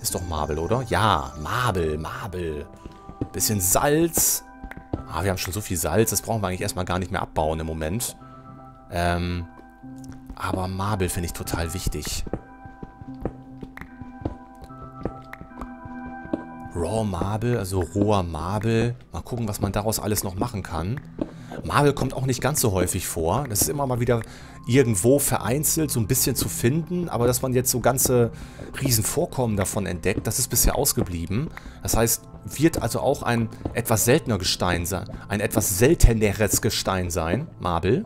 Ist doch Marble, oder? Ja, Marble, Marble. Bisschen Salz. Ah, wir haben schon so viel Salz. Das brauchen wir eigentlich erstmal gar nicht mehr abbauen im Moment. Ähm, aber Marble finde ich total wichtig. Raw Marble, also roher Marble. Mal gucken, was man daraus alles noch machen kann. Marble kommt auch nicht ganz so häufig vor. Das ist immer mal wieder irgendwo vereinzelt so ein bisschen zu finden. Aber dass man jetzt so ganze Riesenvorkommen davon entdeckt, das ist bisher ausgeblieben. Das heißt, wird also auch ein etwas seltener Gestein sein. Ein etwas selteneres Gestein sein. Marble.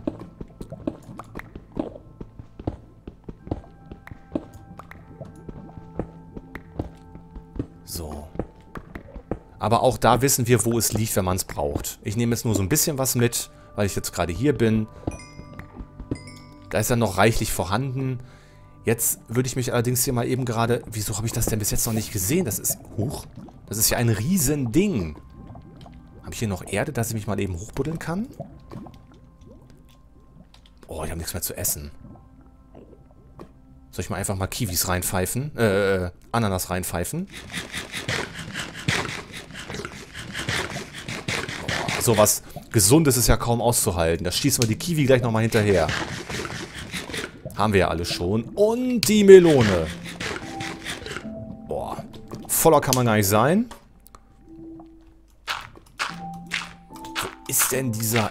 Aber auch da wissen wir, wo es liegt, wenn man es braucht. Ich nehme jetzt nur so ein bisschen was mit, weil ich jetzt gerade hier bin. Da ist ja noch reichlich vorhanden. Jetzt würde ich mich allerdings hier mal eben gerade... Wieso habe ich das denn bis jetzt noch nicht gesehen? Das ist... Huch. Das ist ja ein Riesending. Habe ich hier noch Erde, dass ich mich mal eben hochbuddeln kann? Oh, ich habe nichts mehr zu essen. Soll ich mal einfach mal Kiwis reinpfeifen? Äh, Ananas reinpfeifen? Sowas Gesundes ist ja kaum auszuhalten. Da schießen wir die Kiwi gleich nochmal hinterher. Haben wir ja alle schon. Und die Melone. Boah. Voller kann man gar nicht sein. Wo ist denn dieser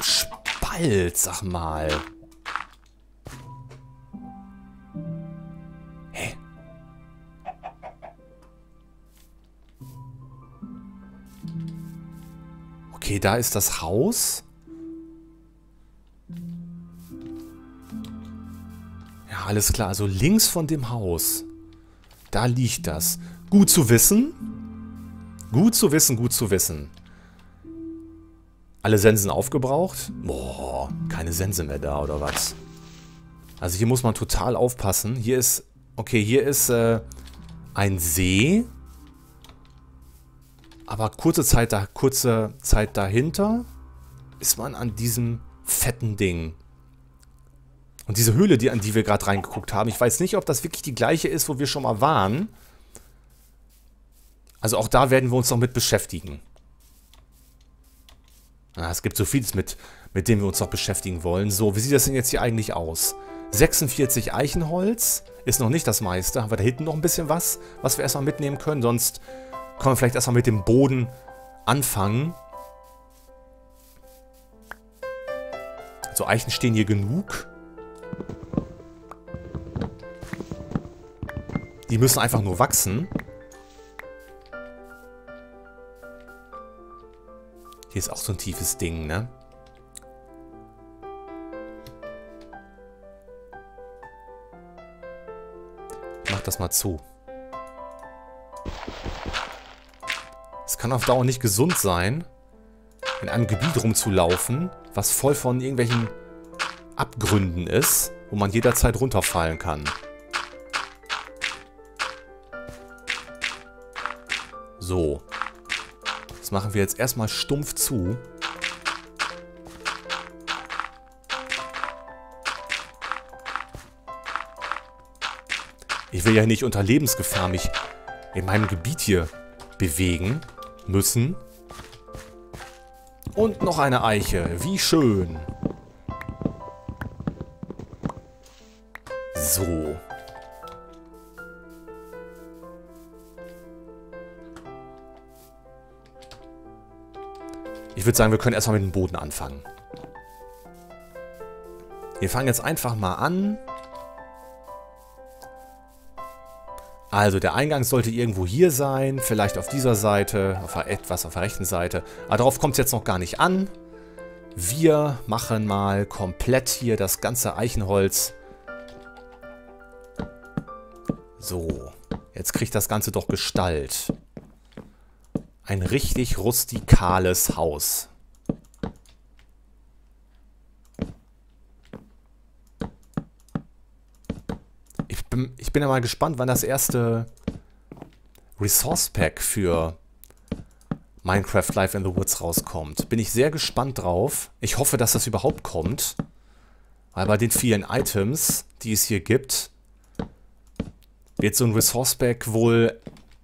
Spalt, sag mal? Okay, da ist das Haus. Ja, alles klar. Also links von dem Haus. Da liegt das. Gut zu wissen. Gut zu wissen, gut zu wissen. Alle Sensen aufgebraucht? Boah, keine Sense mehr da, oder was? Also hier muss man total aufpassen. Hier ist, okay, hier ist äh, ein See. Aber kurze Zeit, da, kurze Zeit dahinter ist man an diesem fetten Ding. Und diese Höhle, die, an die wir gerade reingeguckt haben, ich weiß nicht, ob das wirklich die gleiche ist, wo wir schon mal waren. Also auch da werden wir uns noch mit beschäftigen. Ah, es gibt so vieles, mit, mit dem wir uns noch beschäftigen wollen. So, wie sieht das denn jetzt hier eigentlich aus? 46 Eichenholz ist noch nicht das meiste. Haben wir da hinten noch ein bisschen was, was wir erstmal mitnehmen können? Sonst können wir vielleicht erstmal mit dem Boden anfangen. So, Eichen stehen hier genug. Die müssen einfach nur wachsen. Hier ist auch so ein tiefes Ding, ne? Ich mach das mal zu. Es kann auf Dauer nicht gesund sein, in einem Gebiet rumzulaufen, was voll von irgendwelchen Abgründen ist, wo man jederzeit runterfallen kann. So. Das machen wir jetzt erstmal stumpf zu. Ich will ja nicht unter Lebensgefahr mich in meinem Gebiet hier bewegen müssen. Und noch eine Eiche. Wie schön. So. Ich würde sagen, wir können erstmal mit dem Boden anfangen. Wir fangen jetzt einfach mal an. Also der Eingang sollte irgendwo hier sein, vielleicht auf dieser Seite, auf etwas auf der rechten Seite. Aber darauf kommt es jetzt noch gar nicht an. Wir machen mal komplett hier das ganze Eichenholz. So, jetzt kriegt das Ganze doch Gestalt. Ein richtig rustikales Haus. Bin, ich bin ja mal gespannt, wann das erste Resource Pack für Minecraft Live in the Woods rauskommt. Bin ich sehr gespannt drauf. Ich hoffe, dass das überhaupt kommt. Weil bei den vielen Items, die es hier gibt, wird so ein Resource-Pack wohl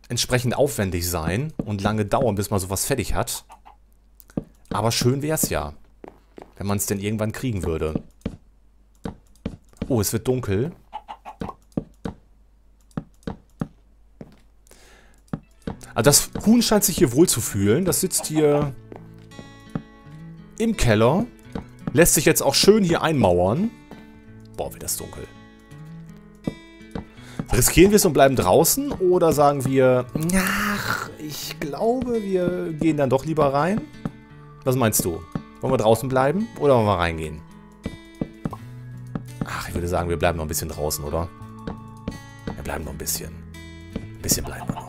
entsprechend aufwendig sein und lange dauern, bis man sowas fertig hat. Aber schön wäre es ja, wenn man es denn irgendwann kriegen würde. Oh, es wird dunkel. Also das Huhn scheint sich hier wohl zu fühlen. Das sitzt hier im Keller. Lässt sich jetzt auch schön hier einmauern. Boah, wird das dunkel. Riskieren wir es und bleiben draußen? Oder sagen wir, ach, ich glaube, wir gehen dann doch lieber rein? Was meinst du? Wollen wir draußen bleiben oder wollen wir reingehen? Ach, ich würde sagen, wir bleiben noch ein bisschen draußen, oder? Wir bleiben noch ein bisschen. Ein bisschen bleiben wir noch.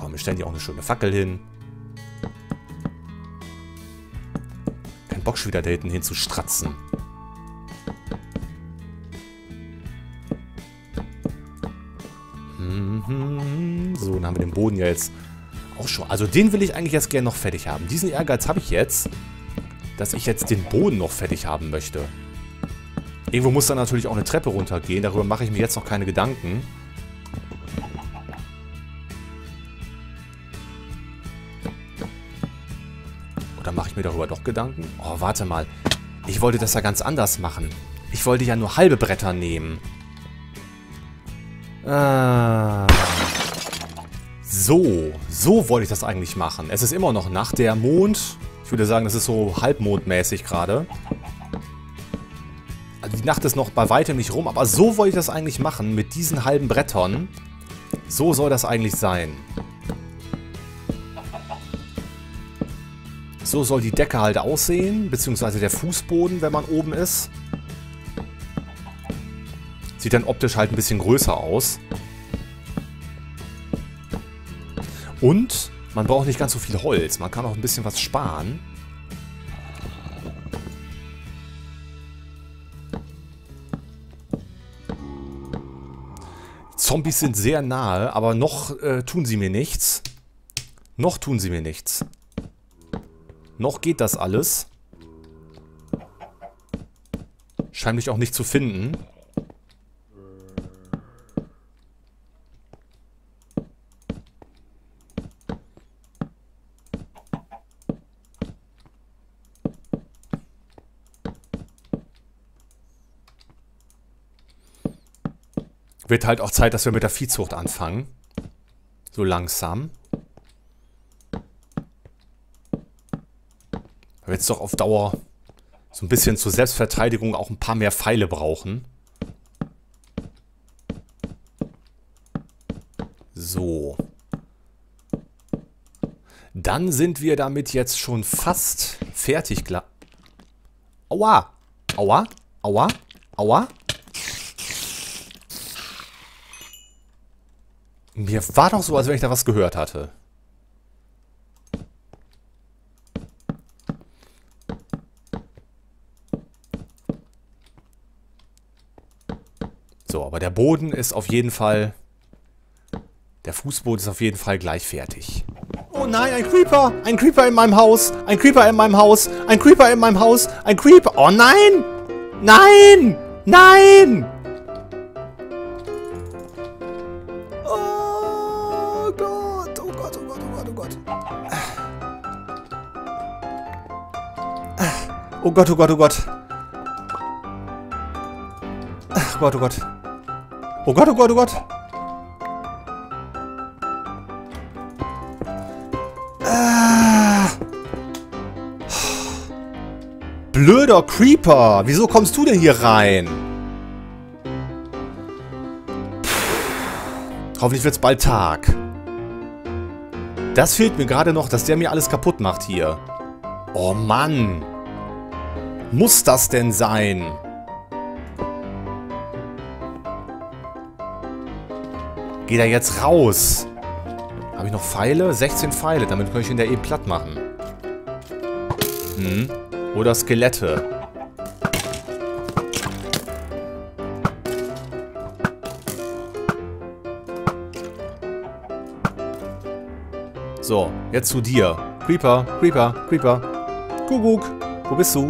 Komm, wir stellen hier auch eine schöne Fackel hin. Kein Bock schon wieder da hinten hin zu stratzen. Mhm. So, dann haben wir den Boden ja jetzt auch schon. Also den will ich eigentlich jetzt gerne noch fertig haben. Diesen Ehrgeiz habe ich jetzt, dass ich jetzt den Boden noch fertig haben möchte. Irgendwo muss dann natürlich auch eine Treppe runtergehen. Darüber mache ich mir jetzt noch keine Gedanken. Mir darüber doch Gedanken? Oh, warte mal. Ich wollte das ja ganz anders machen. Ich wollte ja nur halbe Bretter nehmen. Ah. So, so wollte ich das eigentlich machen. Es ist immer noch Nacht. Der Mond, ich würde sagen, das ist so halbmondmäßig gerade. Also die Nacht ist noch bei weitem nicht rum, aber so wollte ich das eigentlich machen, mit diesen halben Brettern. So soll das eigentlich sein. So soll die Decke halt aussehen, beziehungsweise der Fußboden, wenn man oben ist. Sieht dann optisch halt ein bisschen größer aus. Und man braucht nicht ganz so viel Holz. Man kann auch ein bisschen was sparen. Zombies sind sehr nahe, aber noch äh, tun sie mir nichts. Noch tun sie mir nichts. Noch geht das alles. Scheint mich auch nicht zu finden. Wird halt auch Zeit, dass wir mit der Viehzucht anfangen. So langsam. Weil jetzt doch auf Dauer so ein bisschen zur Selbstverteidigung auch ein paar mehr Pfeile brauchen. So. Dann sind wir damit jetzt schon fast fertig. Aua! Aua! Aua! Aua! Mir war doch so, als wenn ich da was gehört hatte. So, aber der Boden ist auf jeden Fall... Der Fußboden ist auf jeden Fall gleich fertig. Oh nein, ein Creeper! Ein Creeper in meinem Haus! Ein Creeper in meinem Haus! Ein Creeper in meinem Haus! Ein Creeper! Oh nein! Nein! Nein! Oh Gott, oh Gott, oh Gott. Ach Gott, oh Gott. Oh Gott, oh Gott, oh Gott. Ah. Blöder Creeper. Wieso kommst du denn hier rein? Hoffentlich wird's bald Tag. Das fehlt mir gerade noch, dass der mir alles kaputt macht hier. Oh Mann. Muss das denn sein? Geh da jetzt raus. Habe ich noch Pfeile? 16 Pfeile. Damit kann ich ihn da eben platt machen. Hm. Oder Skelette. So, jetzt zu dir. Creeper, Creeper, Creeper. Kuckuck, wo bist du?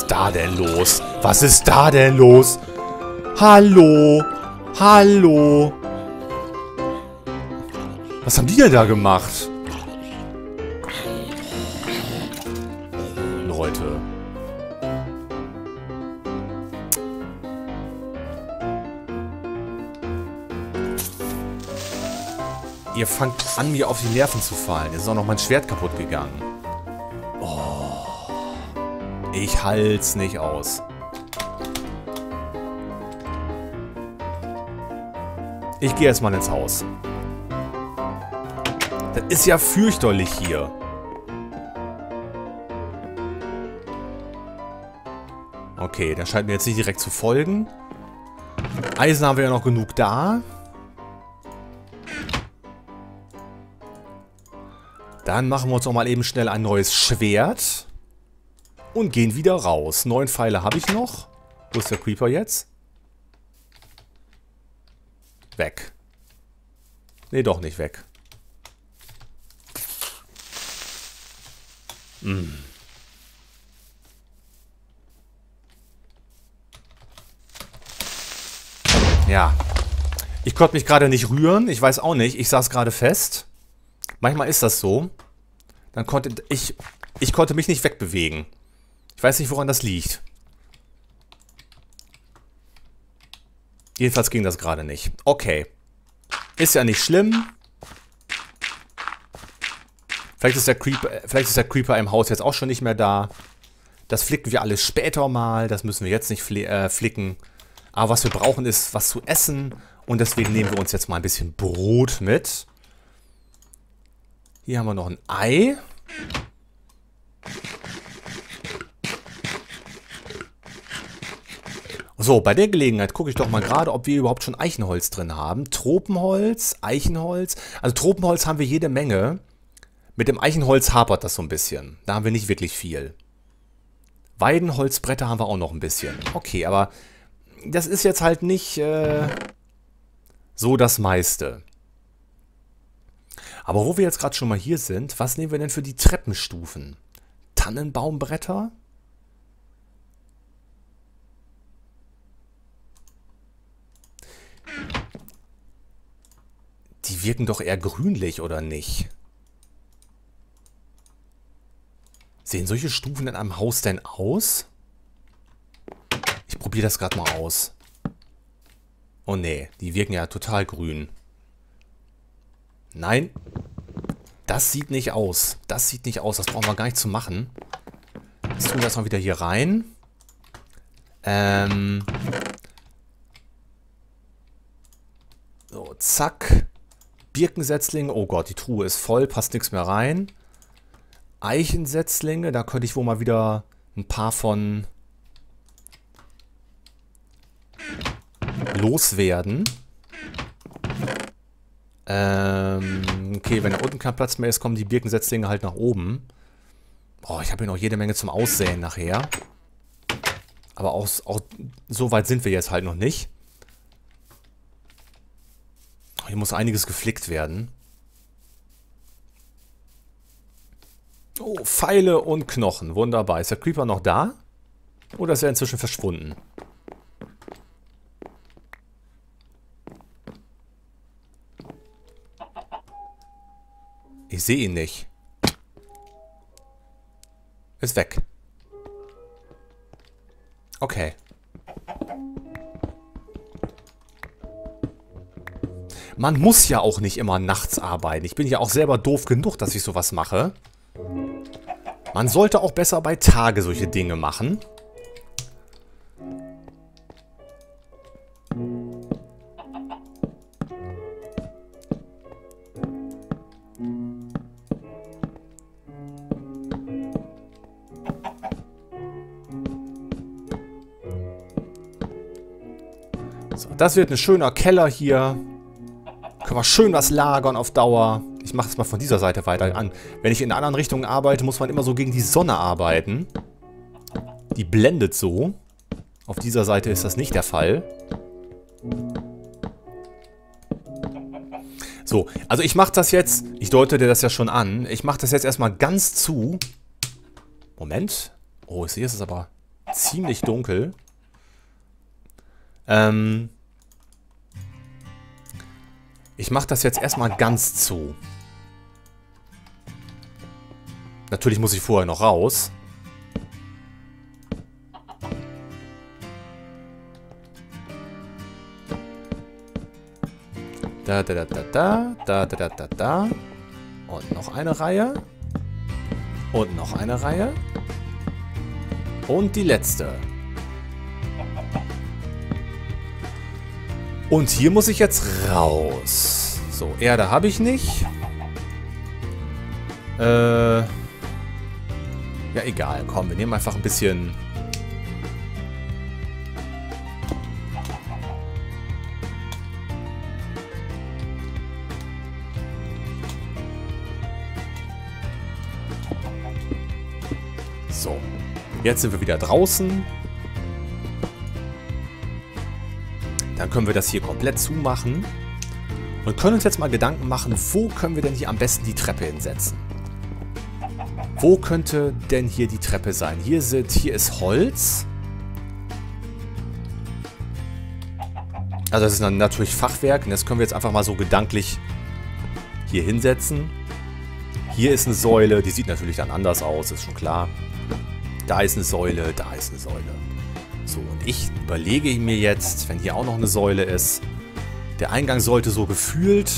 Ist da denn los? Was ist da denn los? Hallo? Hallo? Was haben die denn da gemacht? Leute. Ihr fangt an, mir auf die Nerven zu fallen. Jetzt ist auch noch mein Schwert kaputt gegangen. Ich halt's nicht aus. Ich gehe erstmal ins Haus. Das ist ja fürchterlich hier. Okay, der scheint mir jetzt nicht direkt zu folgen. Eisen haben wir ja noch genug da. Dann machen wir uns noch mal eben schnell ein neues Schwert. Und gehen wieder raus. Neun Pfeile habe ich noch. Wo ist der Creeper jetzt? Weg. Nee, doch nicht weg. Hm. Ja. Ich konnte mich gerade nicht rühren. Ich weiß auch nicht. Ich saß gerade fest. Manchmal ist das so. Dann konnte ich... Ich konnte mich nicht wegbewegen. Ich weiß nicht, woran das liegt. Jedenfalls ging das gerade nicht. Okay. Ist ja nicht schlimm. Vielleicht ist, der Creeper, vielleicht ist der Creeper im Haus jetzt auch schon nicht mehr da. Das flicken wir alles später mal. Das müssen wir jetzt nicht fl äh, flicken. Aber was wir brauchen ist was zu essen. Und deswegen nehmen wir uns jetzt mal ein bisschen Brot mit. Hier haben wir noch ein Ei. So, bei der Gelegenheit gucke ich doch mal gerade, ob wir überhaupt schon Eichenholz drin haben. Tropenholz, Eichenholz. Also Tropenholz haben wir jede Menge. Mit dem Eichenholz hapert das so ein bisschen. Da haben wir nicht wirklich viel. Weidenholzbretter haben wir auch noch ein bisschen. Okay, aber das ist jetzt halt nicht äh, so das meiste. Aber wo wir jetzt gerade schon mal hier sind, was nehmen wir denn für die Treppenstufen? Tannenbaumbretter? Die wirken doch eher grünlich, oder nicht? Sehen solche Stufen in einem Haus denn aus? Ich probiere das gerade mal aus. Oh nee, die wirken ja total grün. Nein. Das sieht nicht aus. Das sieht nicht aus. Das brauchen wir gar nicht zu machen. Jetzt tun wir das mal wieder hier rein. Ähm. So, zack. Birkensetzlinge. Oh Gott, die Truhe ist voll. Passt nichts mehr rein. Eichensetzlinge. Da könnte ich wohl mal wieder ein paar von loswerden. Ähm, okay, wenn da unten kein Platz mehr ist, kommen die Birkensetzlinge halt nach oben. Boah, ich habe hier noch jede Menge zum Aussäen nachher. Aber auch, auch so weit sind wir jetzt halt noch nicht. Hier muss einiges geflickt werden. Oh, Pfeile und Knochen. Wunderbar. Ist der Creeper noch da? Oder ist er inzwischen verschwunden? Ich sehe ihn nicht. Ist weg. Okay. Man muss ja auch nicht immer nachts arbeiten. Ich bin ja auch selber doof genug, dass ich sowas mache. Man sollte auch besser bei Tage solche Dinge machen. So, das wird ein schöner Keller hier. Können wir schön was lagern auf Dauer. Ich mache es mal von dieser Seite weiter an. Wenn ich in anderen Richtung arbeite, muss man immer so gegen die Sonne arbeiten. Die blendet so. Auf dieser Seite ist das nicht der Fall. So, also ich mache das jetzt, ich deute dir das ja schon an, ich mache das jetzt erstmal ganz zu. Moment. Oh, ich sehe, es ist aber ziemlich dunkel. Ähm, ich mache das jetzt erstmal ganz zu. Natürlich muss ich vorher noch raus. Da, da, da, da, da, da, da, da, da. Und noch eine Reihe. Und noch eine Reihe. Und die letzte. Und hier muss ich jetzt raus. So, Erde habe ich nicht. Äh... Ja, egal. Komm, wir nehmen einfach ein bisschen Jetzt sind wir wieder draußen. Dann können wir das hier komplett zumachen. Und können uns jetzt mal Gedanken machen, wo können wir denn hier am besten die Treppe hinsetzen? Wo könnte denn hier die Treppe sein? Hier, sind, hier ist Holz. Also das ist natürlich Fachwerk. Und das können wir jetzt einfach mal so gedanklich hier hinsetzen. Hier ist eine Säule. Die sieht natürlich dann anders aus, ist schon klar. Da ist eine Säule, da ist eine Säule. So, und ich überlege mir jetzt, wenn hier auch noch eine Säule ist, der Eingang sollte so gefühlt...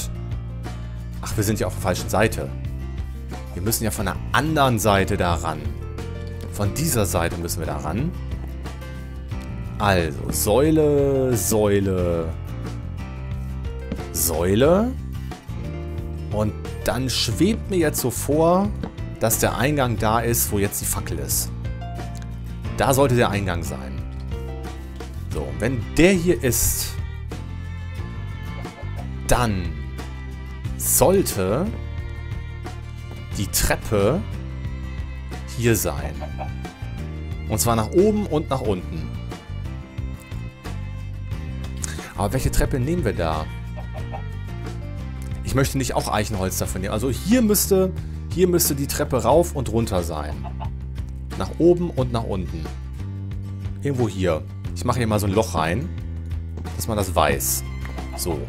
Ach, wir sind ja auf der falschen Seite. Wir müssen ja von der anderen Seite da ran. Von dieser Seite müssen wir da ran. Also, Säule, Säule, Säule. Und dann schwebt mir jetzt so vor, dass der Eingang da ist, wo jetzt die Fackel ist. Da sollte der Eingang sein. So, wenn der hier ist, dann sollte die Treppe hier sein. Und zwar nach oben und nach unten. Aber welche Treppe nehmen wir da? Ich möchte nicht auch Eichenholz dafür nehmen. Also hier müsste, hier müsste die Treppe rauf und runter sein. Nach oben und nach unten. Irgendwo hier. Ich mache hier mal so ein Loch rein, dass man das weiß. So.